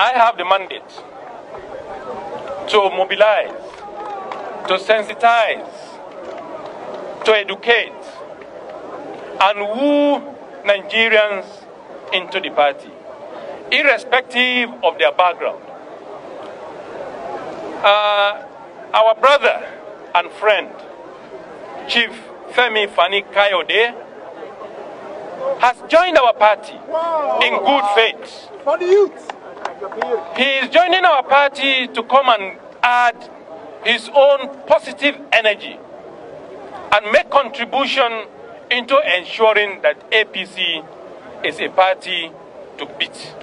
I have the mandate to mobilize, to sensitize, to educate, and woo Nigerians into the party, irrespective of their background. Uh, our brother and friend, Chief Femi Fani Kayode, has joined our party in good faith. For the youth. He is joining our party to come and add his own positive energy and make contribution into ensuring that APC is a party to beat.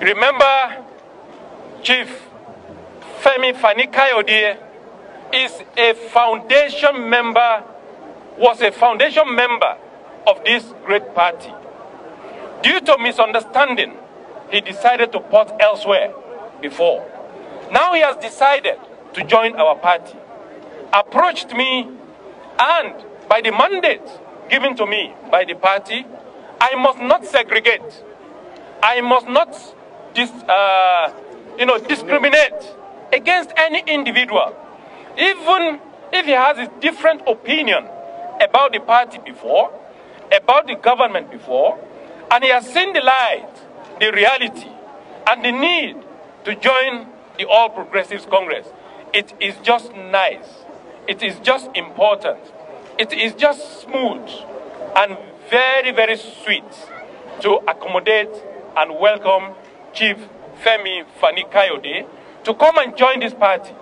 Remember, Chief Femi Fani Kayode is a foundation member, was a foundation member of this great party. Due to misunderstanding, he decided to port elsewhere before. Now he has decided to join our party, approached me, and by the mandate given to me by the party, I must not segregate. I must not dis, uh, you know, discriminate against any individual, even if he has a different opinion about the party before, about the government before, and he has seen the light, the reality, and the need to join the All Progressives Congress. It is just nice. It is just important. It is just smooth and very, very sweet to accommodate and welcome Chief Femi Fani Kayode to come and join this party.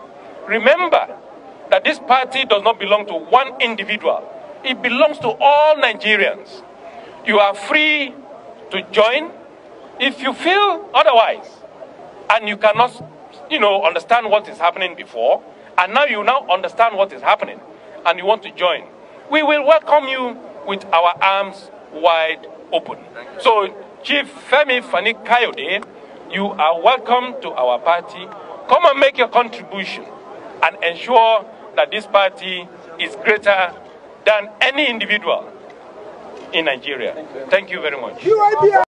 Remember that this party does not belong to one individual. It belongs to all Nigerians. You are free to join if you feel otherwise and you cannot, you know, understand what is happening before, and now you now understand what is happening and you want to join, we will welcome you with our arms wide open. So, Chief Femi Fani Kayode, you are welcome to our party. Come and make your contribution and ensure that this party is greater than any individual in Nigeria. Thank you very much.